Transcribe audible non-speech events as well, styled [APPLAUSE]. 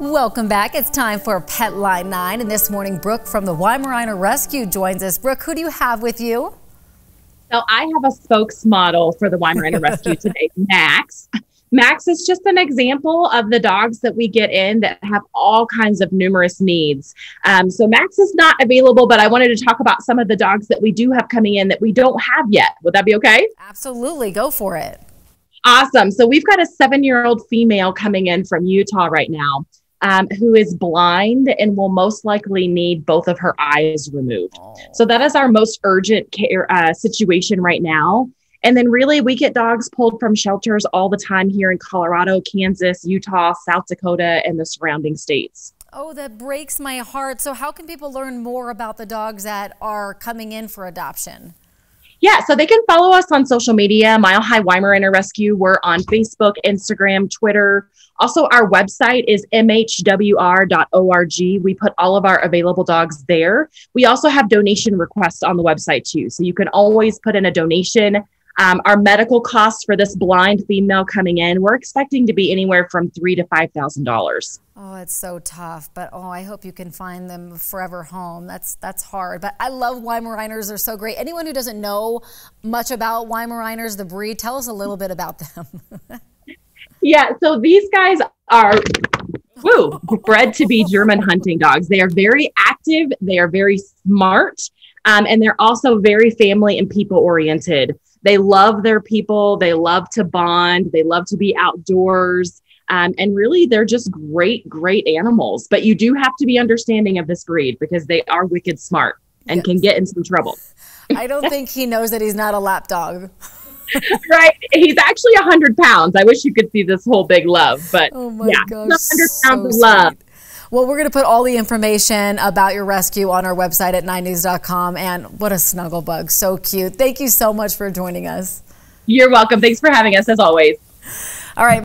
Welcome back. It's time for Pet Line 9. And this morning, Brooke from the Weimaraner Rescue joins us. Brooke, who do you have with you? So I have a spokesmodel for the Weimaraner Rescue [LAUGHS] today, Max. Max is just an example of the dogs that we get in that have all kinds of numerous needs. Um, so Max is not available, but I wanted to talk about some of the dogs that we do have coming in that we don't have yet. Would that be okay? Absolutely. Go for it. Awesome. So we've got a seven year old female coming in from Utah right now um, who is blind and will most likely need both of her eyes removed. Oh. So that is our most urgent care uh, situation right now. And then, really, we get dogs pulled from shelters all the time here in Colorado, Kansas, Utah, South Dakota, and the surrounding states. Oh, that breaks my heart. So, how can people learn more about the dogs that are coming in for adoption? Yeah, so they can follow us on social media, Mile High Weimaraner Rescue. We're on Facebook, Instagram, Twitter. Also, our website is mhwr.org. We put all of our available dogs there. We also have donation requests on the website too. So you can always put in a donation. Um, our medical costs for this blind female coming in, we're expecting to be anywhere from three to five thousand dollars. Oh, it's so tough, but oh, I hope you can find them forever home. That's that's hard, but I love Weimaraners. They're so great. Anyone who doesn't know much about Weimaraners, the breed, tell us a little bit about them. [LAUGHS] yeah, so these guys are woo bred to be German hunting dogs. They are very active. They are very smart, um, and they're also very family and people oriented. They love their people. They love to bond. They love to be outdoors. Um, and really, they're just great, great animals. But you do have to be understanding of this breed because they are wicked smart and yes. can get in some trouble. [LAUGHS] I don't think he knows that he's not a lap dog. [LAUGHS] right. He's actually 100 pounds. I wish you could see this whole big love. But oh my yeah, gosh, 100 pounds so of love. Sweet. Well, we're going to put all the information about your rescue on our website at 9news.com. And what a snuggle bug. So cute. Thank you so much for joining us. You're welcome. Thanks for having us, as always. All right.